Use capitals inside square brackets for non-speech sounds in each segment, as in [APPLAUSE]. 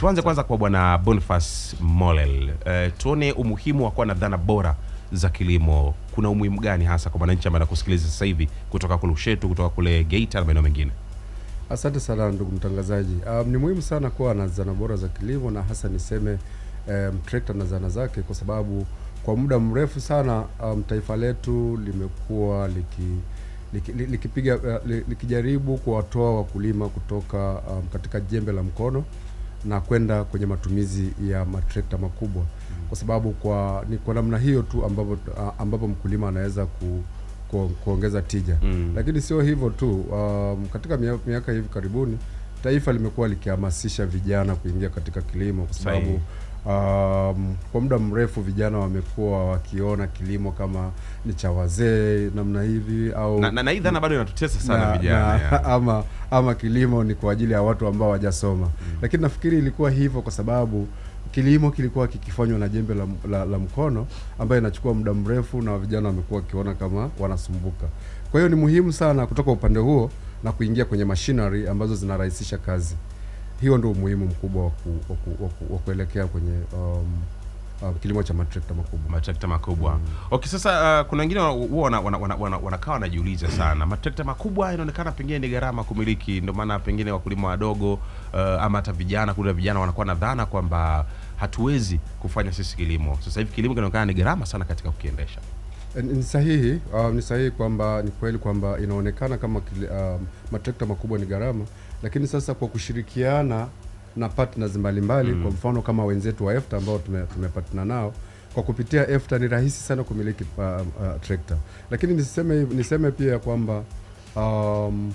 Tuanze kwanza kwa Bwana Boniface Molel. Uh, tuone umuhimu wa kuwa na dhana bora za kilimo. Kuna umuhimu gani hasa kwa mwananchi ambaye anakusikiliza sasa hivi kutoka kule Ushetu, kutoka kule Geita na maeneo mengine? Asante sana ndugu mtangazaji. Um, ni muhimu sana kuwa na zana bora za kilimo na hasa niseme um, trekta na zana zake, kwa sababu kwa muda mrefu sana um, taifa letu limekuwa liki liki- li- likipiga uh, likijaribu kuwatoa wakulima kutoka um, katika jembe la mkono na kwenda kwenye matumizi ya matrekta makubwa, kwa sababu kwa ni kwa namna hiyo tu ambapo ambapo mkulima anaweza ku, ku, kuongeza tija Mm. lakini sio hivyo tu. Um, katika miaka hivi karibuni taifa limekuwa likihamasisha vijana kuingia katika kilimo kwa sababu um, kwa muda mrefu vijana wamekuwa wakiona kilimo kama ni cha wazee namna hivi au Na, na, na hii dhana bado inatutesa sana na- vijana. na- [LAUGHS] ama ama kilimo ni kwa ajili ya watu ambao hawajasoma. Lakini nafikiri ilikuwa hivyo kwa sababu kilimo kilikuwa kikifanywa na jembe la, la, la mkono ambayo inachukua muda mrefu na vijana wamekuwa wakiona kama wanasumbuka. Kwa hiyo ni muhimu sana kutoka upande huo na kuingia kwenye machinery ambazo zinarahisisha kazi hiyo ndio umuhimu mkubwa wa ku, wa ku, wa ku, wa kuelekea kwenye um, uh, kilimo cha matrekta makubwa. Matrekta makubwa. Mm. okay sasa uh, kuna wengine wa- huwa wana, wana, wana, wana, wanakaa wanajiuliza sana. Matrekta makubwa inaonekana pengine ni gharama kumiliki ndio maana pengine wakulima wadogo uh, ama hata vijana kuna vijana wanakuwa na dhana kwamba hatuwezi kufanya sisi kilimo. Sasa hivi kilimo kinaonekana ni gharama sana katika kukiendesha. Ni sahihi uh, ni sahihi kwamba ni kweli kwamba inaonekana kama uh, matrekta makubwa ni gharama, lakini sasa kwa kushirikiana na partners mbalimbali mm. kwa mfano kama wenzetu wa EFTA ambao tume, tumepatana nao kwa kupitia EFTA ni rahisi sana kumiliki uh, uh, trekta, lakini niseme niseme pia kwamba um,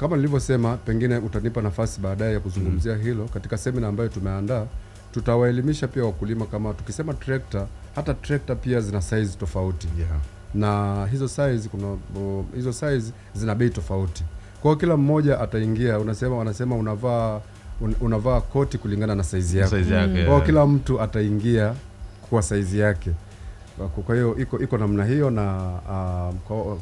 kama nilivyosema, pengine utanipa nafasi baadaye ya kuzungumzia mm. hilo katika semina ambayo tumeandaa. Tutawaelimisha pia wakulima kama tukisema trekta, hata trekta pia zina size tofauti yeah. na hizo size kuna uh, hizo size zina bei tofauti. Kwa kila mmoja ataingia, unasema wanasema unavaa un, unavaa koti kulingana na saizi yako. Saizi yake, Kwa hiyo kila mtu ataingia kwa saizi yake. Kwa- Kwa hiyo iko iko namna hiyo, na kwa-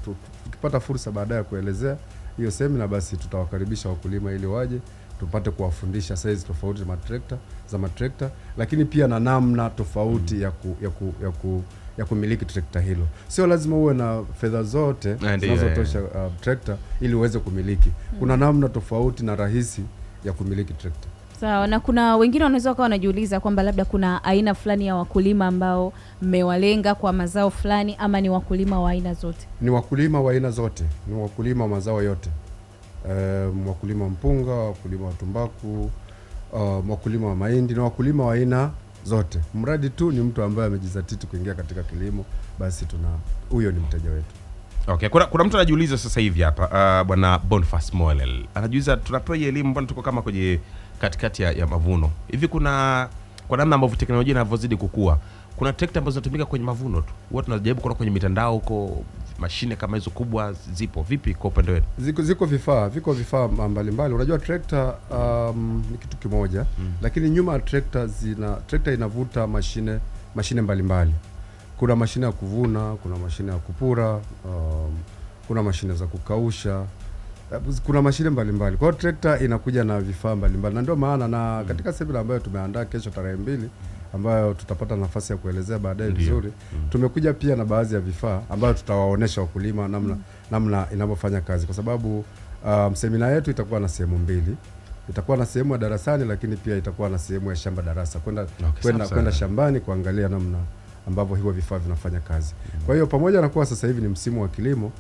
tukipata fursa baadaye ya kuelezea hiyo semina, basi tutawakaribisha wakulima ili waje tupate kuwafundisha saizi tofauti za matrekta za matrekta, lakini pia na namna tofauti mm. ya, ku, ya, ku, ya, ku, ya kumiliki trekta hilo. Sio lazima uwe na fedha zote zinazotosha yeah, yeah. uh, trekta ili uweze kumiliki. Kuna namna tofauti na rahisi ya kumiliki trekta. Sawa, na kuna wengine wanaweza wakawa wanajiuliza kwamba labda kuna aina fulani ya wakulima ambao mmewalenga kwa mazao fulani, ama ni wakulima wa aina zote? ni wakulima wa aina zote, ni wakulima wa mazao yote, um, wakulima wa mpunga, wakulima wa tumbaku, um, wakulima wa mahindi na wakulima wa aina zote, mradi tu ni mtu ambaye amejizatiti kuingia katika kilimo, basi tuna huyo ni mteja wetu. Okay, kuna, kuna mtu anajiuliza sasa hivi hapa uh, bwana bonfas Molel anajiuliza, tunapewa hii elimu, mbona tuko kama kwenye katikati ya, ya mavuno hivi? Kuna kwa namna ambavyo teknolojia inavyozidi kukua, kuna trekta ambazo zinatumika kwenye mavuno tu, huwa tunajaribu kuona kwenye mitandao huko, mashine kama hizo kubwa zipo vipi kwa upande wenu? Ziko, ziko vifaa viko vifaa mbalimbali. Unajua trekta um, ni kitu kimoja mm. lakini nyuma ya trekta zina trekta inavuta mashine mashine mbalimbali. mbali. Kuna mashine ya kuvuna, kuna mashine ya kupura, um, kuna mashine za kukausha, eh, kuna mashine mbalimbali. Kwa hiyo trekta inakuja na vifaa mbalimbali, na ndio maana na katika semina ambayo tumeandaa kesho tarehe mbili ambayo tutapata nafasi ya kuelezea baadaye vizuri. vizuri tumekuja pia na baadhi ya vifaa ambayo tutawaonesha wakulima namna namna inavyofanya kazi, kwa sababu um, semina yetu itakuwa na sehemu mbili. Itakuwa na sehemu ya darasani, lakini pia itakuwa na sehemu ya shamba darasa, kwenda Okay, kwenda kwenda shambani kuangalia namna ambavyo hivyo vifaa vinafanya kazi. Kwa hiyo pamoja na kuwa sasa hivi ni msimu wa kilimo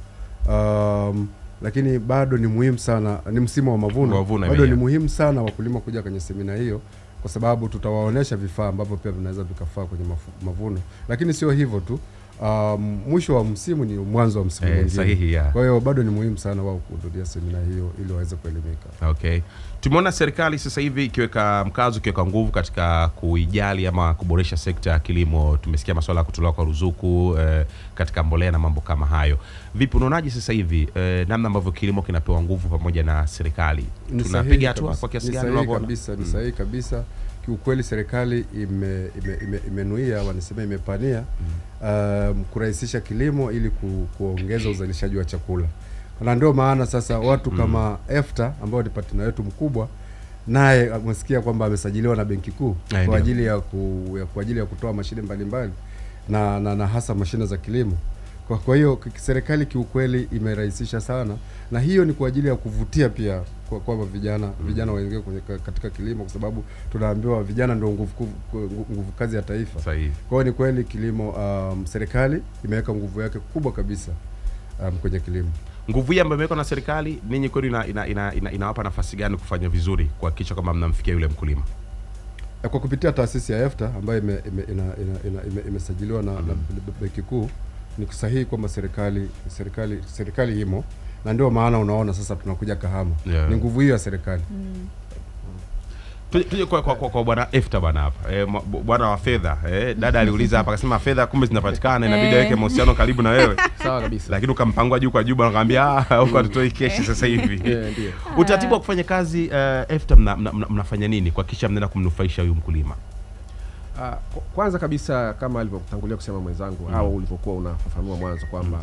um, lakini bado ni muhimu sana, ni msimu wa Mavuno. Bado ni muhimu sana wakulima kuja kwenye semina hiyo kwa sababu tutawaonyesha vifaa ambavyo pia vinaweza vikafaa kwenye mavuno, lakini sio hivyo tu. Um, mwisho wa msimu ni mwanzo wa msimu Eh, mwingine. sahihi, ya. Kwa hiyo bado ni muhimu sana wao kuhudhuria semina hiyo ili waweze kuelimika. Okay, tumeona serikali sasa hivi ikiweka mkazo, ikiweka nguvu katika kuijali ama kuboresha sekta ya kilimo. Tumesikia masuala ya kutolewa kwa ruzuku eh, katika mbolea na mambo kama hayo. Vipi, unaonaje sasa hivi eh, namna ambavyo kilimo kinapewa nguvu pamoja na serikali? Tunapiga hatua kwa kiasi Ni gani sahihi kabisa, ni sahihi kabisa. Kiukweli serikali ime, ime, ime, imenuia wanasema imepania um, kurahisisha kilimo ili ku, kuongeza uzalishaji wa chakula, na ndio maana sasa watu kama EFTA ambao ni partner wetu mkubwa naye amesikia kwamba amesajiliwa na benki kuu Eh, kwa ajili ya, ku, ya kwa ajili ya kutoa mashine mbalimbali na, na, na hasa mashine za kilimo. Kwa, kwa hiyo serikali kiukweli imerahisisha sana, na hiyo ni kwa ajili ya kuvutia pia kwamba vijana vijana waingie kwenye katika kilimo, kwa sababu tunaambiwa vijana ndio nguvu, nguvu, kazi ya taifa. Sahihi. Kwa hiyo ni kweli kilimo, um, serikali imeweka nguvu yake kubwa kabisa um, kwenye kilimo. nguvu hii ambayo imewekwa na serikali ninyi kweli ina, ina, ina, ina, inawapa nafasi gani kufanya vizuri kuhakikisha kwamba mnamfikia yule mkulima Eh, kwa kupitia taasisi ya EFTA ambayo ime, ime, ime, ime ime, imesajiliwa na, na benki kuu, ni sahihi kwamba serikali serikali serikali imo na ndio maana unaona sasa tunakuja Kahama. Yeah. ni nguvu hiyo ya serikali. mm. tuje kwa, kwa, kwa, kwa bwana Efta bwana hapa. E, bwana wa fedha. E, dada aliuliza hapa akasema fedha kumbe zinapatikana inabidi Eh. aweke mahusiano karibu na wewe. [LAUGHS] Sawa kabisa. Lakini ukampangua juu kwa juu bwana akamwambia "Ah, [LAUGHS] huko hatutoi keshi sasa hivi. [LAUGHS] Yeah, ndio. Utaratibu wa kufanya kazi uh, Efta mna, mna, mna, mnafanya nini kuhakikisha mnaenda kumnufaisha huyu mkulima? Uh, kwanza kabisa kama alivyotangulia kusema mwenzangu au ulivyokuwa unafafanua mwanzo kwamba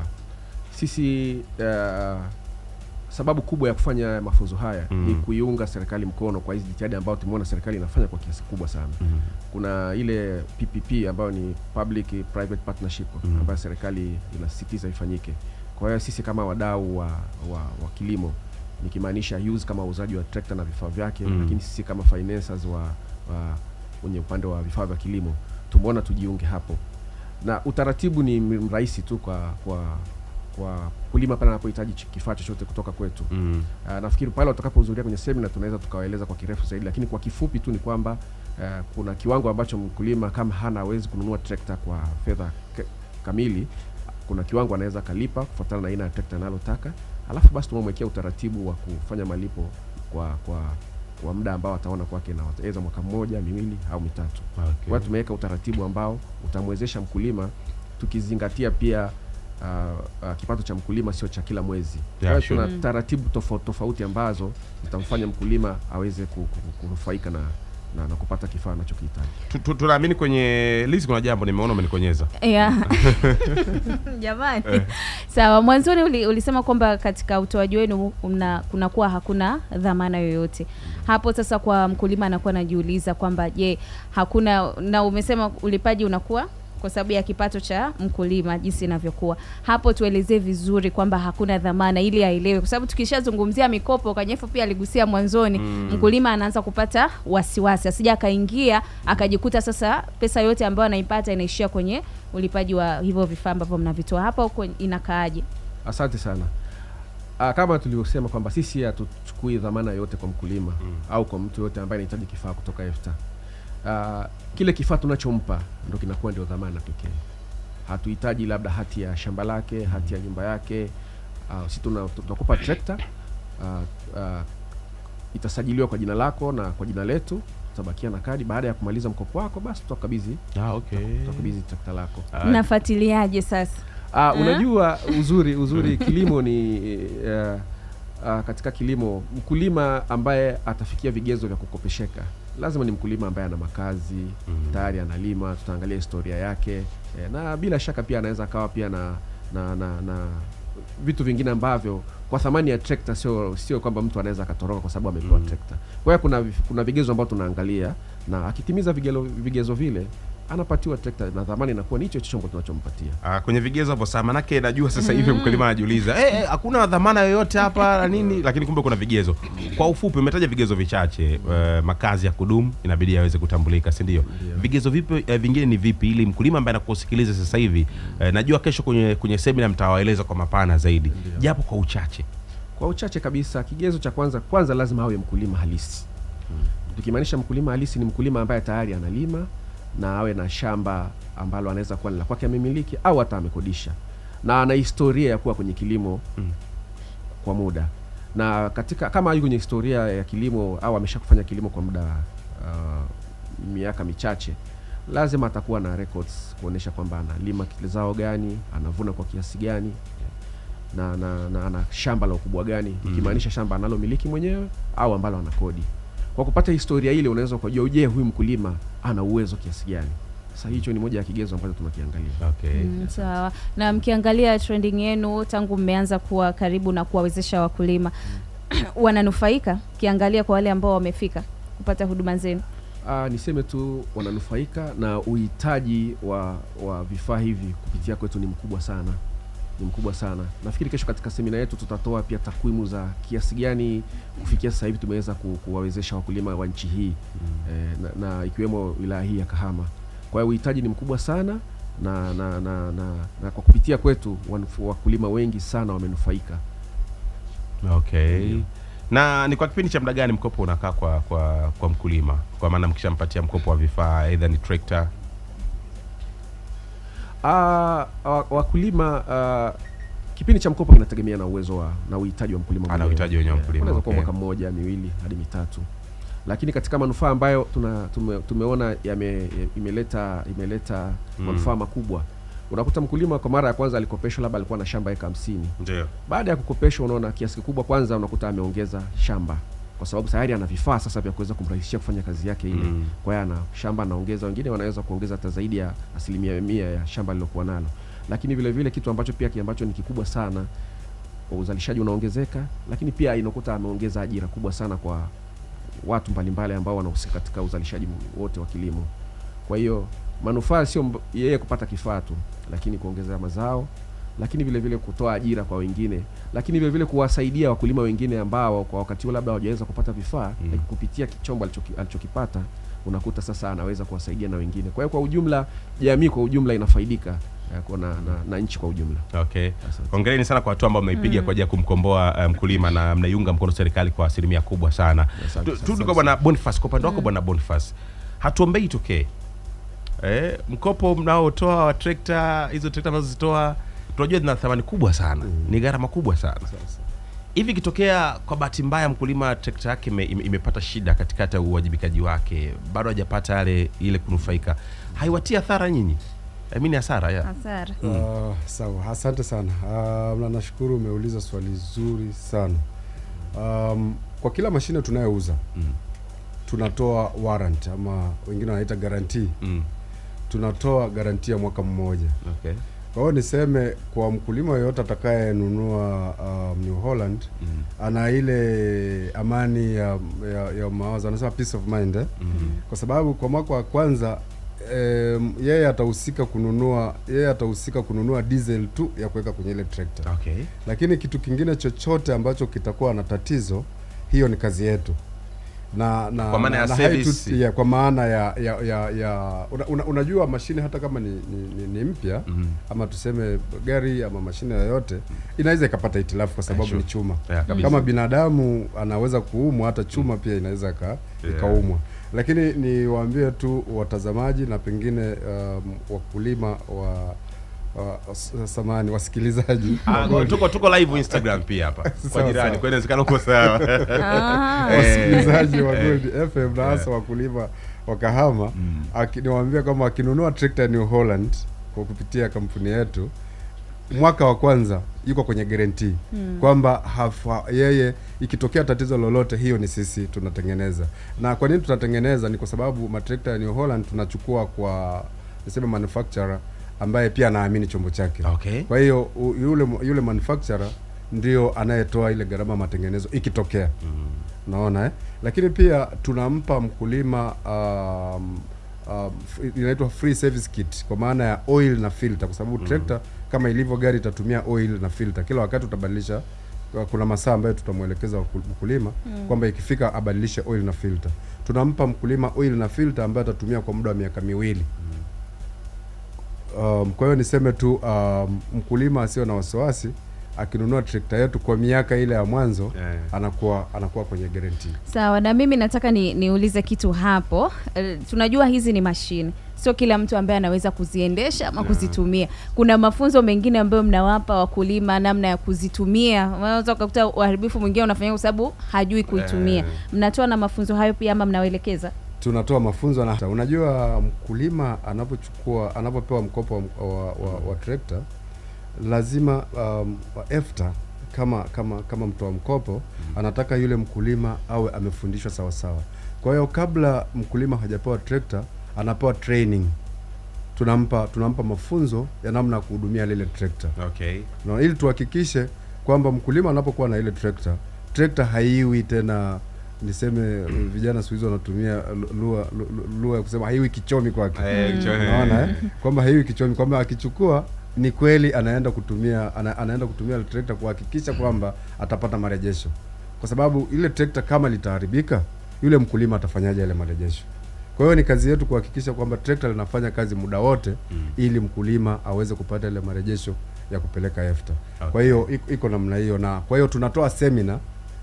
sisi uh, sababu kubwa ya kufanya mafunzo haya Mm. ni kuiunga serikali mkono kwa hizi jitihada ambayo tumeona serikali inafanya kwa kiasi kubwa sana mm. kuna ile PPP ambayo ni public private partnership Mm. ambayo serikali inasisitiza ifanyike. Kwa hiyo sisi kama wadau wa, wa, wa kilimo nikimaanisha use kama uuzaji wa trekta na vifaa vyake Mm. lakini sisi kama financers wa, wa kwenye upande wa vifaa vya kilimo tumeona tujiunge hapo, na utaratibu ni mrahisi rahisi tu kwa kwa kwa kulima pale anapohitaji kifaa chochote kutoka kwetu. mm. Uh, nafikiri pale watakapohudhuria kwenye semina tunaweza tukawaeleza kwa kirefu zaidi, lakini kwa kifupi tu ni kwamba uh, kuna kiwango ambacho mkulima kama hana awezi kununua trekta kwa fedha kamili, kuna kiwango anaweza kalipa kufuatana na aina ya trekta analotaka, alafu basi tumemwekea utaratibu wa kufanya malipo kwa kwa kwa muda ambao ataona kwake na wataweza mwaka mmoja, miwili au mitatu. Okay. Kwa tumeweka utaratibu ambao utamwezesha mkulima tukizingatia pia uh, uh, kipato cha mkulima sio cha kila mwezi. Yeah, hiyo sure. Kuna taratibu tofauti tofauti ambazo zitamfanya mkulima aweze ku- ku- kunufaika na, na, na kupata kifaa anachokihitaji. Tu- tu- tunaamini kwenye lisi kuna jambo nimeona umenikonyeza Yeah. [LAUGHS] [LAUGHS] Jamani. Sawa, mwanzoni uli, ulisema kwamba katika utoaji wenu mna kunakuwa hakuna dhamana yoyote. Hapo sasa kwa mkulima anakuwa anajiuliza kwamba je, hakuna na umesema ulipaji unakuwa kwa sababu ya kipato cha mkulima jinsi inavyokuwa. Hapo tuelezee vizuri kwamba hakuna dhamana ili aelewe, kwa sababu tukishazungumzia mikopo Kanyefu pia aligusia mwanzoni Mm. mkulima anaanza kupata wasiwasi asija akaingia akajikuta sasa pesa yote ambayo anaipata inaishia kwenye ulipaji wa hivyo vifaa ambavyo mnavitoa hapa huko inakaaje Asante sana. Aa, kama tulivyosema kwamba sisi hatuchukui dhamana yote kwa mkulima Mm. au kwa mtu yote ambaye anahitaji kifaa kutoka EFTA. Uh, kile kifaa tunachompa ndo kinakuwa ndio dhamana pekee. Hatuhitaji labda hati ya shamba lake, hati ya nyumba yake. Uh, si tuna- tunakupa trekta uh, uh, itasajiliwa kwa jina lako na kwa jina letu, utabakia na kadi. Baada ya kumaliza mkopo wako, basi tutakabidhi ah, okay. tutakabidhi trekta lako. nafuatiliaje sasa Ah, Eh? unajua uzuri uzuri [LAUGHS] kilimo ni uh, uh, katika kilimo mkulima ambaye atafikia vigezo vya kukopesheka lazima ni mkulima ambaye ana makazi Mm. -hmm. tayari analima, tutaangalia historia yake e, na bila shaka pia anaweza akawa pia na na, na, na vitu vingine ambavyo kwa thamani ya trekta sio sio kwamba mtu anaweza akatoroka kwa sababu amepewa Mm. trekta. Kwa hiyo kuna kuna vigezo ambavyo tunaangalia na akitimiza vigezo, vigezo vile anapatiwa trekta na dhamani inakuwa ni hicho chombo tunachompatia. Ah, kwenye vigezo hapo saa manake najua sasa hivi mkulima anajiuliza eh, eh, hakuna dhamana yoyote hapa na [LAUGHS] nini, lakini kumbe kuna vigezo. Kwa ufupi, umetaja vigezo vichache. Eh, makazi ya kudumu inabidi yaweze kutambulika, si ndio? Vigezo vipi eh, vingine ni vipi, ili mkulima ambaye anakusikiliza sasa hivi eh, najua kesho kwenye kwenye semina mtawaeleza kwa mapana zaidi, japo kwa uchache. Kwa uchache kabisa, kigezo cha kwanza kwanza lazima awe mkulima halisi. Hmm. Tukimaanisha mkulima halisi ni mkulima ambaye tayari analima na awe na shamba ambalo anaweza kuwa la kwake amemiliki au hata amekodisha, na ana historia ya kuwa kwenye kilimo Mm. kwa muda, na katika kama yuko kwenye historia ya kilimo au amesha kufanya kilimo kwa muda uh, miaka michache, lazima atakuwa na records kuonesha kwamba analima zao gani, anavuna kwa kiasi gani na, na, na ana shamba la ukubwa gani, Mm. ikimaanisha shamba analomiliki mwenyewe au ambalo anakodi. Kwa kupata historia ile, unaweza ukajua, je, huyu mkulima ana uwezo kiasi gani? Sasa hicho ni moja ya kigezo ambacho tunakiangalia. Okay. Mm, sawa na mkiangalia trending yenu tangu mmeanza kuwa karibu na kuwawezesha wakulima [CLEARS THROAT] wananufaika kiangalia kwa wale ambao wamefika kupata huduma zenu Aa, niseme tu wananufaika na uhitaji wa wa vifaa hivi kupitia kwetu ni mkubwa sana ni mkubwa sana. Nafikiri kesho katika semina yetu tutatoa pia takwimu za kiasi gani kufikia sasa hivi tumeweza ku, kuwawezesha wakulima wa nchi hii mm. eh, na, na ikiwemo wilaya hii ya kahama. Kwa hiyo uhitaji ni mkubwa sana na na, na, na, na kwa kupitia kwetu wakulima wengi sana wamenufaika. Okay. Na ni kwa kipindi cha muda gani mkopo unakaa kwa kwa kwa mkulima? Kwa maana mkishampatia mkopo wa vifaa aidha ni trekta Ah, wa- wakulima uh, kipindi cha mkopo kinategemea na uwezo wa na uhitaji wa mkulima Ana mwenyewe. uhitaji wenyewe mkulima, unaweza kuwa mwaka mmoja miwili hadi mitatu. Lakini katika manufaa ambayo tuna, tume, tumeona yame, imeleta imeleta Mm. manufaa makubwa. Unakuta mkulima kwa mara ya kwanza alikopeshwa labda alikuwa na shamba eka hamsini. Ndio. Baada ya kukopeshwa unaona kiasi kikubwa kwanza unakuta ameongeza shamba kwa sababu tayari ana vifaa sasa vya kuweza kumrahisishia kufanya kazi yake ile. Mm. kwa hiyo ana shamba anaongeza wengine wanaweza kuongeza hata zaidi ya asilimia mia ya shamba lilokuwa nalo. Lakini vile vile kitu ambacho pia ambacho ni kikubwa sana uzalishaji unaongezeka lakini pia inakuta ameongeza ajira kubwa sana kwa watu mbalimbali ambao wanahusika katika uzalishaji wote wa kilimo. Kwa hiyo manufaa sio yeye kupata kifaa tu lakini kuongeza mazao lakini vile vile kutoa ajira kwa wengine lakini vile vile kuwasaidia wakulima wengine ambao kwa wakati huo labda hawajaweza kupata vifaa Mm. lakini kupitia kichombo alichoki, alichokipata unakuta sasa anaweza kuwasaidia na wengine. Kwa hiyo kwa ujumla jamii kwa ujumla inafaidika eh, kwa na, na, na nchi kwa ujumla. Okay. Hongereni sana kwa hatua ambao mmeipiga kwa ajili ya kumkomboa mkulima mkulima na mnaiunga mkono serikali kwa asilimia kubwa sana. Tudu sana. turudi kwa bwana Boniface kwa upande wako bwana Boniface hatuombei itokee eh, mkopo mnaotoa wa trekta hizo trekta mnazozitoa tunajua zina thamani kubwa sana. Mm. ni gharama kubwa sana. Hivi ikitokea kwa bahati mbaya mkulima trekta yake ime, ime, imepata shida katikati ya uwajibikaji wake bado hajapata yale ile kunufaika haiwatii hasara nyinyi? I mean hasara ya hasara. Uh, sawa. Asante sana. Uh, na nashukuru umeuliza swali zuri sana. Um, kwa kila mashine tunayouza Mm. tunatoa warrant ama wengine wanaita garantii mm. tunatoa garanti ya mwaka mmoja. Okay. Kwa hiyo niseme kwa mkulima yoyote atakayenunua um, New Holland mm. -hmm. ana ile amani ya, ya, ya mawazo anasema peace of mind eh? Mm. -hmm. kwa sababu kwa mwaka wa kwanza um, yeye atahusika kununua yeye atahusika kununua diesel tu ya kuweka kwenye ile trekta okay. lakini kitu kingine chochote ambacho kitakuwa na tatizo hiyo ni kazi yetu na, na Kwa maana ya na service. haitu- ya, kwa maana ya ya, ya, ya una, una, unajua mashine hata kama ni, ni, ni, ni mpya mm -hmm. ama tuseme gari ama mashine yoyote inaweza ikapata itilafu kwa sababu sure. ni chuma Yeah, kama binadamu anaweza kuumwa hata chuma mm. pia inaweza ka, Yeah. ikaumwa lakini niwaambie tu watazamaji na pengine um, wakulima wa, wa s- samani wasikilizaji. Ah, tuko tuko live Instagram pia hapa. [LAUGHS] Kwa jirani, kwa inawezekana uko sawa. [LAUGHS] Ah. wasikilizaji wa Eh, Gold FM na hasa wakulima wa Kahama Mm. aki- niwaambia kwamba akinunua trekta ya New Holland kwa kupitia kampuni yetu mwaka wa kwanza yuko kwenye guarantee kwamba hafa, yeye ikitokea tatizo lolote hiyo ni sisi tunatengeneza. Na kwa nini tunatengeneza ni kwa sababu matrekta ya New Holland tunachukua kwa niseme manufacturer ambaye pia anaamini chombo chake Okay. kwa hiyo yule yule manufacturer ndio anayetoa ile gharama ya matengenezo ikitokea mm. naona eh? lakini pia tunampa mkulima um, um, inaitwa free service kit kwa maana ya oil na filter kwa sababu mm. trekta kama ilivyo gari itatumia oil na filter kila wakati utabadilisha uh, kuna masaa ambayo tutamwelekeza mkulima mm. kwamba ikifika abadilishe oil na filter tunampa mkulima oil na filter ambayo atatumia kwa muda wa miaka miwili um, kwa hiyo niseme tu um, mkulima asio na wasiwasi akinunua trekta yetu kwa miaka ile ya mwanzo yeah. anakuwa anakuwa kwenye guarantee. Sawa na mimi nataka ni, niulize kitu hapo. Uh, tunajua hizi ni mashine sio kila mtu ambaye anaweza kuziendesha ama yeah. kuzitumia. Kuna mafunzo mengine ambayo mnawapa wakulima namna ya kuzitumia? Unaweza ukakuta uharibifu mwingine unafanyia kwa sababu hajui kuitumia. Yeah. mnatoa na mafunzo hayo pia ama mnawaelekeza tunatoa mafunzo na unajua mkulima anapochukua anapopewa mkopo wa, wa, wa, wa trekta lazima um, EFTA kama kama kama mtoa mkopo anataka yule mkulima awe amefundishwa sawa sawa. Kwa hiyo kabla mkulima hajapewa trekta anapewa training, tunampa tunampa mafunzo ya namna ya kuhudumia lile trekta Okay. na ili tuhakikishe kwamba mkulima anapokuwa na ile trekta trekta haiwi tena niseme vijana siku hizi wanatumia lu- lugha lugha ya kusema haiwi kichomi kwake Eh, unaona eh? kwamba haiwi kichomi kwamba akichukua ni kweli anaenda kutumia ana, anaenda kutumia ile trekta kuhakikisha kwamba atapata marejesho kwa sababu ile trekta kama litaharibika yule mkulima atafanyaje ile marejesho kwa hiyo ni kazi yetu kuhakikisha kwamba trekta linafanya kazi muda wote mm. ili mkulima aweze kupata ile marejesho ya kupeleka EFTA. Okay. Kwa hiyo iko- iko namna hiyo, na kwa hiyo tunatoa semina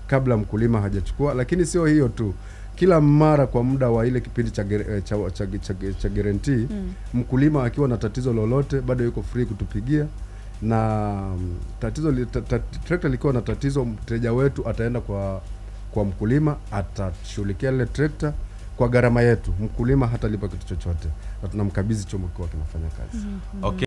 kabla mkulima hajachukua, lakini sio hiyo tu, kila mara kwa muda wa ile kipindi cha gere- cha, cha, cha, cha, cha guarantee mkulima akiwa na tatizo lolote bado yuko free kutupigia. Na mm, tatizo li, ta, ta, trekta likiwa na tatizo, mteja wetu ataenda kwa kwa mkulima, atashughulikia lile trekta kwa gharama yetu, mkulima hatalipa kitu chochote, na tunamkabidhi chombo kikiwa kinafanya kazi. mm -hmm. okay